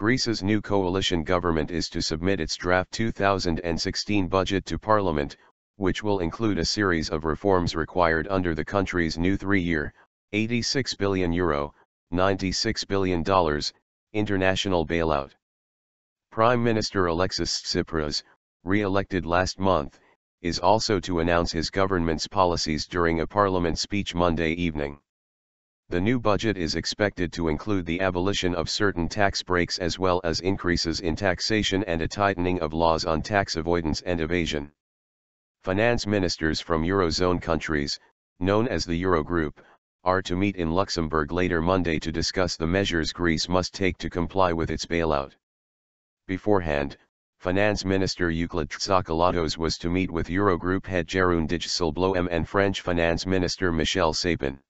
Greece's new coalition government is to submit its draft 2016 budget to parliament, which will include a series of reforms required under the country's new three-year, 86 billion euro, 96 billion dollars, international bailout. Prime Minister Alexis Tsipras, re-elected last month, is also to announce his government's policies during a parliament speech Monday evening. The new budget is expected to include the abolition of certain tax breaks as well as increases in taxation and a tightening of laws on tax avoidance and evasion. Finance ministers from Eurozone countries, known as the Eurogroup, are to meet in Luxembourg later Monday to discuss the measures Greece must take to comply with its bailout. Beforehand, Finance Minister Euclid Tsakalotos was to meet with Eurogroup head Jeroen Dijsselbloem and French Finance Minister Michel Sapin.